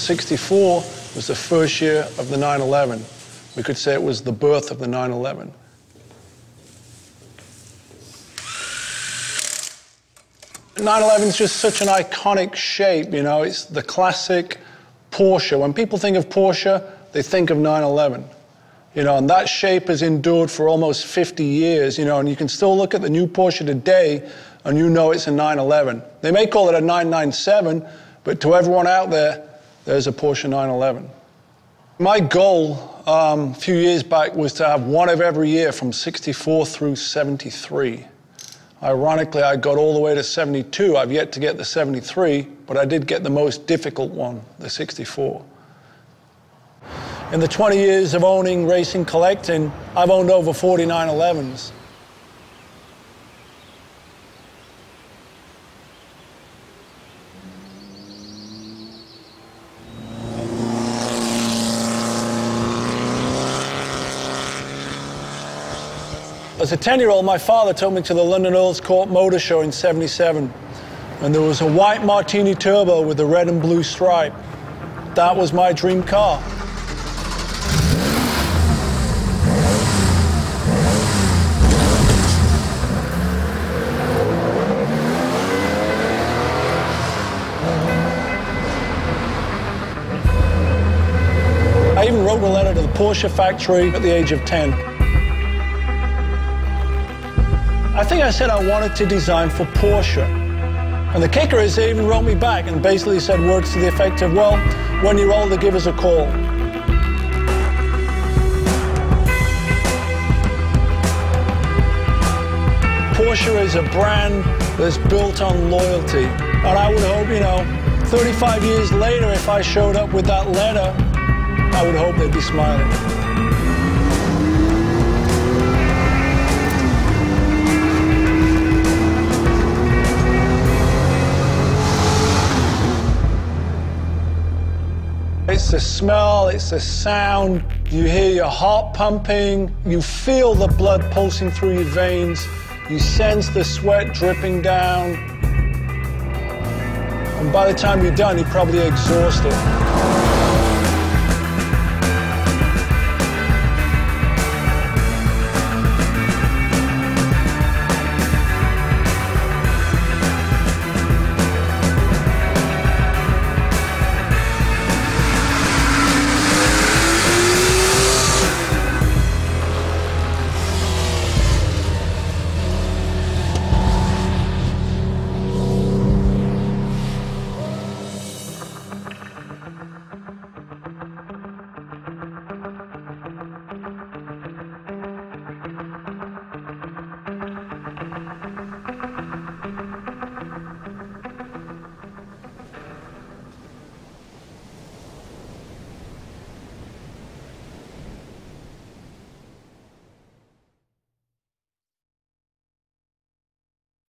64 was the first year of the 9 11. We could say it was the birth of the 9 11. Nine eleven is just such an iconic shape, you know, it's the classic Porsche. When people think of Porsche, they think of 911. You know, and that shape has endured for almost 50 years, you know, and you can still look at the new Porsche today and you know it's a 911. They may call it a 997, but to everyone out there, there's a Porsche 911. My goal um, a few years back was to have one of every year from 64 through 73. Ironically, I got all the way to 72. I've yet to get the 73, but I did get the most difficult one, the 64. In the 20 years of owning Racing Collecting, I've owned over 49 11s. As a 10 year old, my father took me to the London Earls Court Motor Show in 77. And there was a white Martini Turbo with a red and blue stripe. That was my dream car. I even wrote a letter to the Porsche factory at the age of 10. I think I said I wanted to design for Porsche. And the kicker is they even wrote me back and basically said words to the effect of, well, when you're older, give us a call. Porsche is a brand that's built on loyalty. And I would hope, you know, 35 years later, if I showed up with that letter, I would hope they'd be smiling. It's the smell, it's the sound. You hear your heart pumping, you feel the blood pulsing through your veins, you sense the sweat dripping down. And by the time you're done, you're probably exhausted.